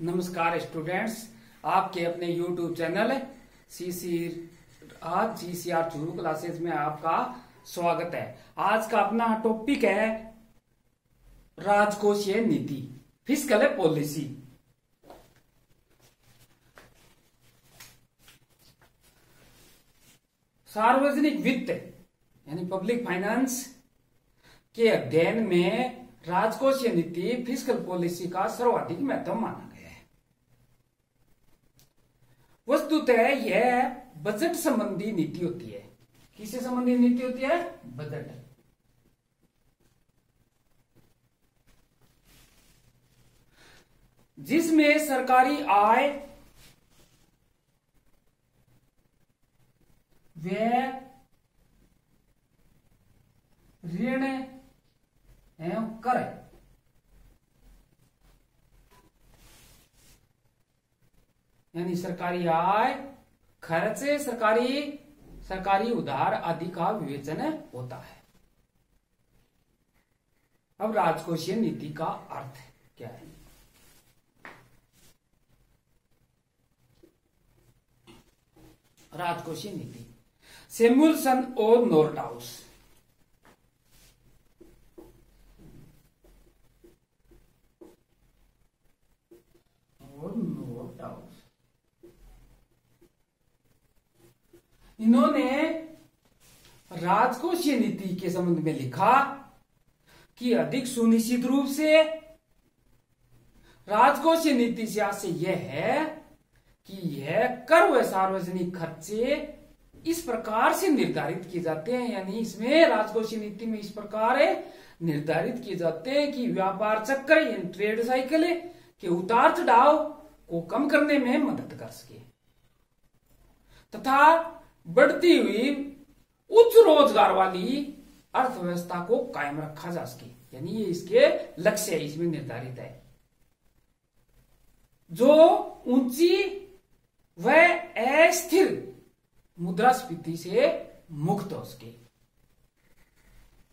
नमस्कार स्टूडेंट्स आपके अपने YouTube channel C C G C R Churu classes में आपका स्वागत है। आज का अपना टॉपिक है राजकोषीय नीति फ़िज़िकल पॉलिसी सार्वजनिक वित्त, यानी पब्लिक फाइनेंस के अध्ययन में राजकोषीय नीति फ़िज़िकल पॉलिसी का सर्वाधिक महत्व माना गया है वस्तुतः यह बजट संबंधी नीति होती है। किससे संबंधी नीति होती है? बजट। जिसमें सरकारी आय व्यय ऋण एवं कर यानी सरकारी आय, खर्च सरकारी सरकारी उधार आदि का विवेचन होता है। अब राजकोषीय नीति का अर्थ क्या है? राजकोषीय नीति। सेमुलसन और नोर्टाउस और नोर्टाउस इन्होंने राजकोषीय नीति के संबंध में लिखा कि अधिक सुनिश्चित रूप से राजकोषीय नीति से आशय यह है कि यह कर व सार्वजनिक खर्चे इस प्रकार से निर्धारित किए जाते हैं, यानी इसमें राजकोषीय नीति में इस प्रकार निर्धारित किए जाते हैं कि व्यापार चक्र, यानी ट्रेड साइकिल के उतार चढ़ाव को कम करने में मदद कर सके। तथा बढ़ती हुई उच्च रोज़गार वाली अर्थव्यवस्था को कायम रखा जा सके। यानी ये इसके लक्ष्य इसमें निर्धारित है। जो ऊँची व अस्थिर मुद्रास्फीति से मुक्त हो सके।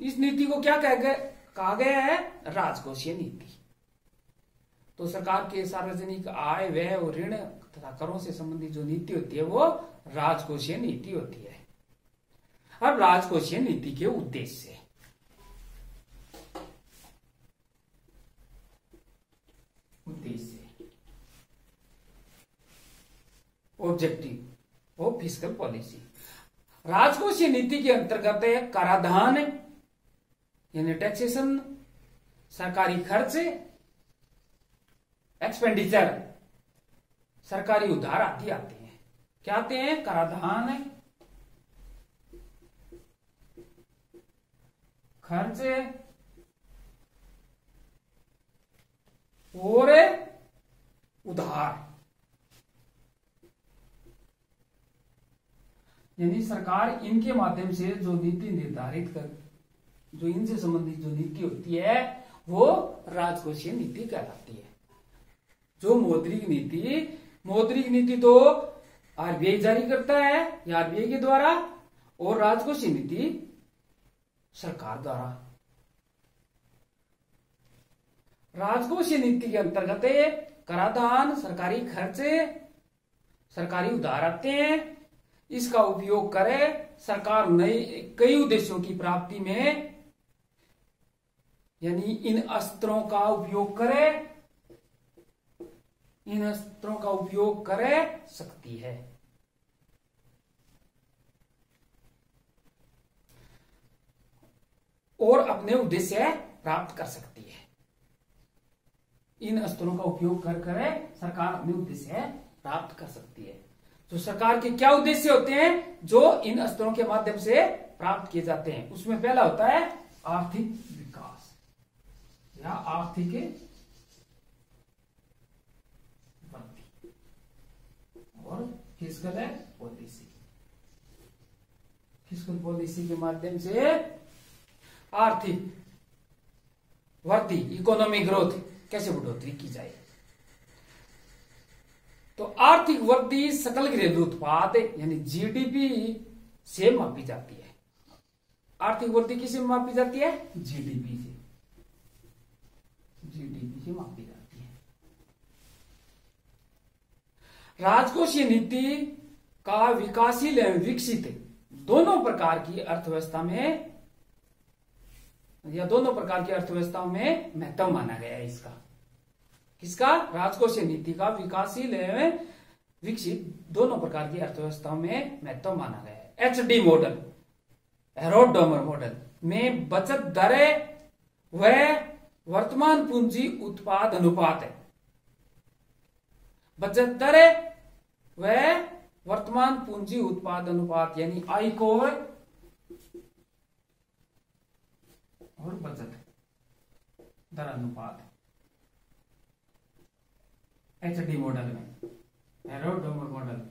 इस नीति को क्या कह गए कहा गया है? राजकोषीय नीति। तो सरकार के सार्वजनिक आय, व्यय और ऋण तथा करों से संबंधित जो नीति होती है, वो राजकोषीय नीति होती है। अब राजकोषीय नीति के उद्देश्य उद्देश्य ऑब्जेक्टिव ऑफ़ फ़िज़िकल पॉलिसी राजकोषीय नीति के अंतर्गत है कराधान, यानी टैक्सेशन सरकारी खर्च एक्सपेंडिचर सरकारी उधार आदि आते हैं। क्या आते हैं? कराधान खर्च और उधार। यानी सरकार इनके माध्यम से जो नीति निर्धारित कर, जो इनसे संबंधित जो नीति होती है, वो राजकोषीय नीति कहलाती है। जो मौद्रिक नीति मौद्रिक नीति तो आरबीआई जारी करता है, या आरबीआई के द्वारा, और राजकोषीय नीति सरकार द्वारा। राजकोषीय नीति के अंतर्गत कराधान, सरकारी खर्चे, सरकारी हैं इसका उपयोग करे सरकार नए कई उद्देश्यों की प्राप्ति में, यानी इन अस्त्रों का उपयोग करे, इन अस्त्रों का उपयोग करे सकती है। और अपने उद्देश्य प्राप्त कर सकती है। इन स्तरों का उपयोग कर कर सरकार अपने उद्देश्य प्राप्त कर सकती है। तो सरकार के क्या उद्देश्य होते हैं? जो इन स्तरों के माध्यम से प्राप्त किए जाते हैं। उसमें पहला होता है आर्थिक विकास। या आर्थिक वृद्धि। और फ़िज़िकल पॉलिसी। फ़िज़िकल पॉलिसी के माध्यम से आर्थिक वृद्धि इकोनॉमिक ग्रोथ कैसे बढ़ोतरी की जाए? तो आर्थिक वृद्धि सकल घरेलू उत्पाद, यानी जीडीपी से मापी जाती है। आर्थिक वृद्धि किसे मापी जाती है? जीडीपी से। जीडीपी से मापी जाती है। राजकोषीय नीति का विकासशील एवं विकसित दोनों प्रकार की अर्थव्यवस्था में या दोनों प्रकार की अर्थव्यवस्थाओं में महत्व माना गया है इसका। किसका? राजकोषीय नीति का विकासशील एवं विकसित दोनों प्रकार की अर्थव्यवस्थाओं में महत्व माना गया है। H D model Harrod Domar model में बचत दरें वह वर्तमान पूंजी उत्पाद अनुपात है। बचत दरें वह वर्तमान पूंजी उत्पाद अनुपात, यानी आई और बचत दर अनुपात एच डी मॉडल में एरोडोमर मॉडल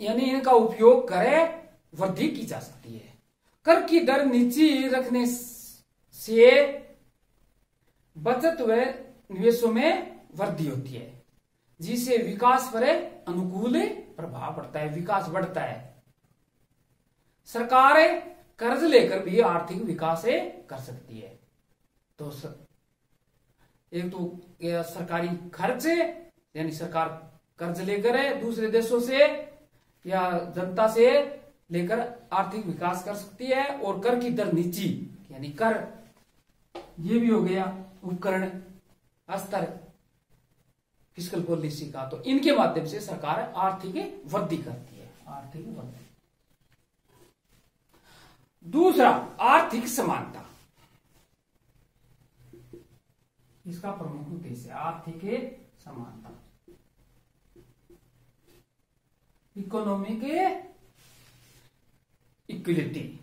यानी इनका उपयोग करें, वृद्धि की जा सकती है। कर की दर नीचे रखने से बचत व निवेशों में वृद्धि होती है। जिससे विकास पर अनुकूल प्रभाव पड़ता है विकास बढ़ता है। सरकार कर्ज लेकर भी आर्थिक विकास कर सकती है। तो सर, एक तो सरकारी खर्च यानी सरकार कर्ज लेकर है दूसरे देशों से या जनता से लेकर आर्थिक विकास कर सकती है और कर की दर नीची यानी कर ये भी हो गया उपकरण स्तर। फ़िज़िकल पॉलिसी का। तो इनके माध्यम से सरकार आर्थिक वृद्धि करती है। आर्थिक वृद्धि। दूसरा, आर्थिक समानता। इसका प्रमुख उद्देश्य आर्थिक समानता। इकोनॉमिक इक्विलिटी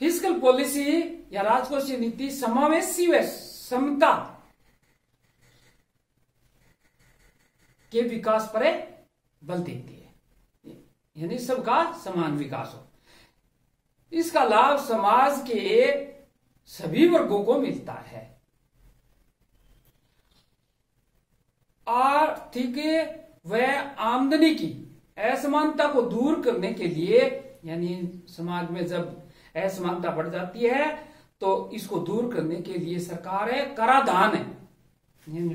फ़िज़िकल पॉलिसी या राजकोषीय नीति समावेशी व समता। के विकास पर बल देती है। यानी सबका समान विकास हो। इसका लाभ समाज के सभी वर्गों को मिलता है। आर्थिक व आमदनी की असमानता को दूर करने के लिए, यानी समाज में जब असमानता बढ़ जाती है तो इसको दूर करने के लिए सरकार है, कराधान है। यानी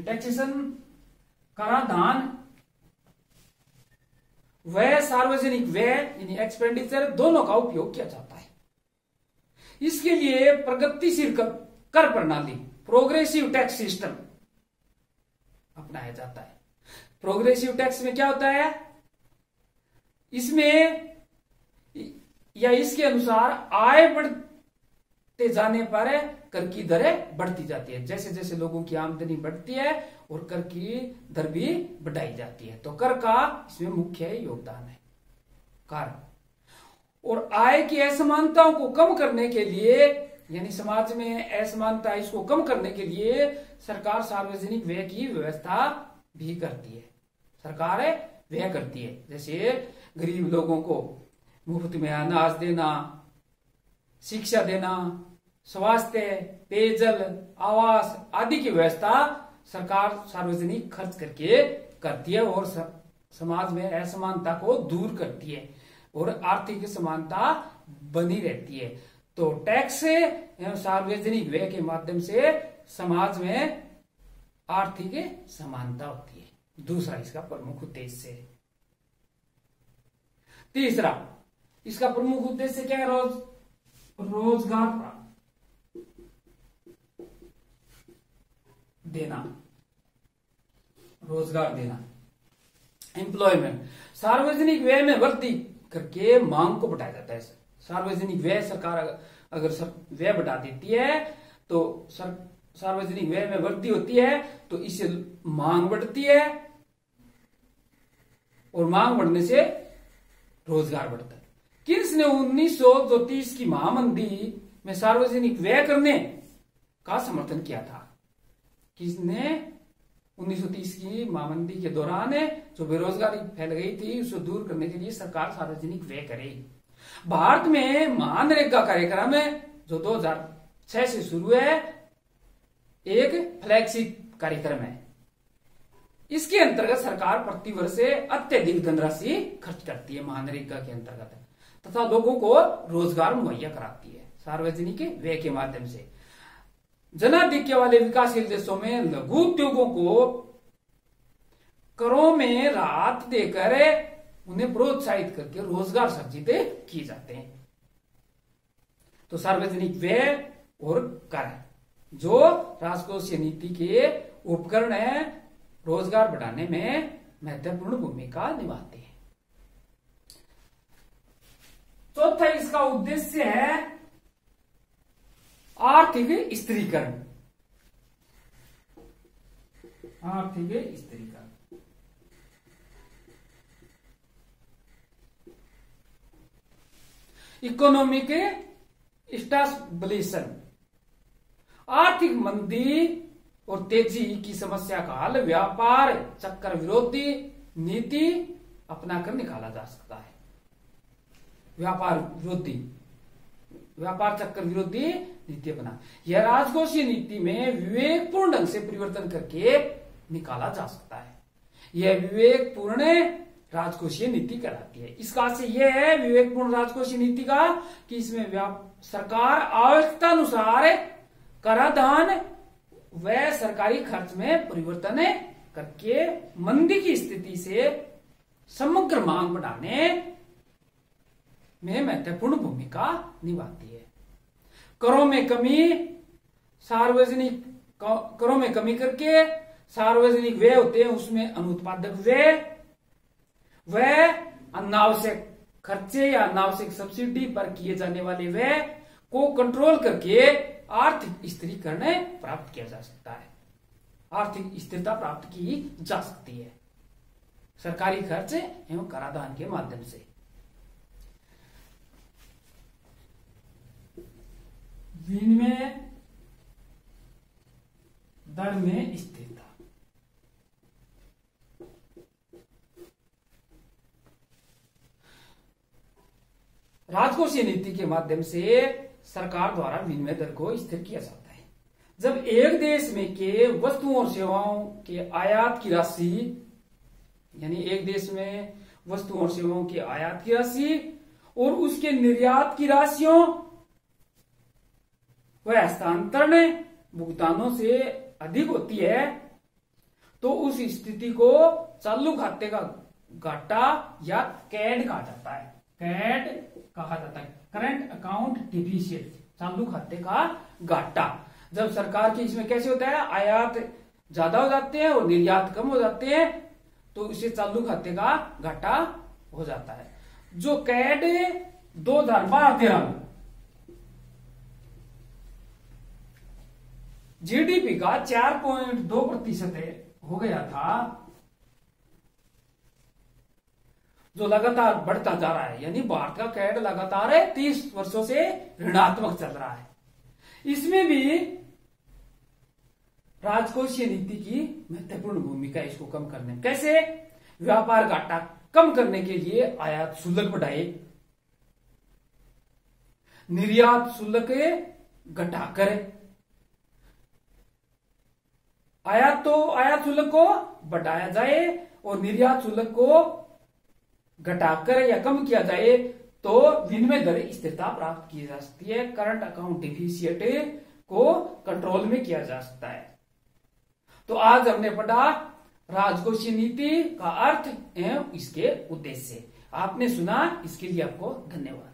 कराधान व्यय सार्वजनिक व्यय यानी एक्सपेंडिचर दोनों का उपयोग किया जाता है। इसके लिए प्रगतिशील कर प्रणाली प्रोग्रेसिव टैक्स सिस्टम अपनाया जाता है। प्रोग्रेसिव टैक्स में क्या होता है? इसमें, या इसके अनुसार आय बढ़ते जाने पर कर की दरें बढ़ती जाती है। जैसे जैसे लोगों की आमदनी बढ़ती है और कर की दर भी बढ़ाई जाती है। तो कर का इसमें मुख्य योगदान है। कर और आय की असमानताओं को कम करने के लिए, यानी समाज में असमानता इसको कम करने के लिए सरकार सार्वजनिक व्यय की व्यवस्था भी करती है। सरकार व्यय करती है। जैसे गरीब लोगों को मुफ़्त में अनाज देना, शिक्षा देना स्वास्थ्य, पेयजल, आवास आदि की व्यवस्था सरकार सार्वजनिक खर्च करके करती है और समाज में असमानता को दूर करती है और आर्थिक समानता बनी रहती है। तो टैक्स एवं सार्वजनिक व्यय के माध्यम से समाज में आर्थिक समानता होती है। दूसरा इसका प्रमुख उद्देश्य है। तीसरा, इसका प्रमुख उद्देश्य क्या है? रोज, रोज़गार देना। रोज़गार देना। एम्प्लॉयमेंट सार्वजनिक व्यय में वृद्धि करके मांग को बढ़ाया जाता है। सार्वजनिक व्यय सरकार अगर सर, व्यय बढ़ा देती है तो सर सार्वजनिक व्यय में वृद्धि होती है तो इससे मांग बढ़ती है और मांग बढ़ने से रोज़गार बढ़ता है। किस ने उन्नीस की महामंदी में सार्वजनिक व्यय करने का समर्थन किया था? किसने 1930 की महामंदी के दौरान जो बेरोजगारी फैल गई थी उसको दूर करने के लिए सरकार सार्वजनिक व्यय करे। भारत में महानरेगा कार्यक्रम जो 2006 से शुरू है, एक फ्लैगशिप कार्यक्रम है। इसके अंतर्गत सरकार प्रतिवर्ष अत्यधिक धनराशि खर्च करती है महानरेगा के अंतर्गत, तथा लोगों को रोज़गार मुहैया कराती है, सार्वजनिक व्यय के माध्यम से। जनाधिक्य वाले विकासशील देशों में लघु उद्योगों को करों में राहत देकर उन्हें प्रोत्साहित करके रोज़गार सर्जित किए जाते हैं। तो सार्वजनिक व्यय और कर, जो राजकोषीय नीति के उपकरण है, रोज़गार बढ़ाने में महत्वपूर्ण भूमिका निभाते हैं। चौथा इसका उद्देश्य है आर्थिक स्त्रीकरण। आर्थिक स्त्रीकरण। इकोनॉमिक स्टाब्लिशन। आर्थिक मंदी और तेज़ी की समस्या का हल व्यापार, चक्कर विरोधी नीति अपनाकर निकाला जा सकता है। व्यापार विरोधी व्यापार चक्कर विरोधी नीति अपना यह राजकोषीय नीति में विवेकपूर्ण ढंग से परिवर्तन करके निकाला जा सकता है। यह विवेकपूर्ण राजकोषीय नीति कहलाती है। इसका से यह है, विवेकपूर्ण राजकोषीय नीति का कि इसमें सरकार आवश्यकता अनुसार कराधान व सरकारी खर्च में परिवर्तन करके मंदी की स्थिति से समग्र मांग बढ़ाने में महत्वपूर्ण भूमिका निभाती है करों में कमी सार्वजनिक करों में कमी करके सार्वजनिक व्यय होते हैं उसमें अनुत्पादक व्यय वह अनावश्यक खर्चे या अनावश्यक सब्सिडी पर किए जाने वाले व्यय को कंट्रोल करके आर्थिक स्थिरीकरण प्राप्त किया जा सकता है आर्थिक स्थिरता प्राप्त की जा सकती है सरकारी खर्च एवं कराधान के माध्यम से विनिमय दर में स्थिरता राजकोषीय नीति के माध्यम से सरकार द्वारा विनिमय दर को स्थिर किया जाता है। जब एक देश में के वस्तुओं और सेवाओं के आयात की राशि, यानी एक देश में वस्तुओं और सेवाओं की आयात की राशि और उसके निर्यात की राशियों वह हस्तांतरण भुगतानों से अधिक होती है तो उस स्थिति को चालू खाते का घाटा या कैड कहा जाता है। कैड कहा जाता है। करंट अकाउंट डिफिशियट चालू खाते का घाटा। जब सरकार की इसमें कैसे होता है, आयात ज़्यादा हो जाते हैं और निर्यात कम हो जाते हैं तो इसे चालू खाते का घाटा हो जाता है। जो कैड, दो हज़ार बारह तेरह जीडीपी का चार पॉइंट दो प्रतिशत हो गया था, जो लगातार बढ़ता जा रहा है। यानी भारत का कैड लगातार है तीस वर्षों से ऋणात्मक चल रहा है। इसमें भी राजकोषीय नीति की महत्वपूर्ण भूमिका इसको कम करने कैसे? व्यापार घाटा कम करने के लिए आयात शुल्क बढ़ाए। निर्यात शुल्क घटाकर आयात तो आयात शुल्क को बढ़ाया जाए और निर्यात शुल्क को घटाकर या कम किया जाए तो विनिमय दर स्थिरता प्राप्त की जा सकती है। करंट अकाउंट डिफिशियट को कंट्रोल में किया जा सकता है। तो आज हमने पढ़ा राजकोषीय नीति का अर्थ एवं इसके उद्देश्य। आपने सुना, इसके लिए आपको धन्यवाद।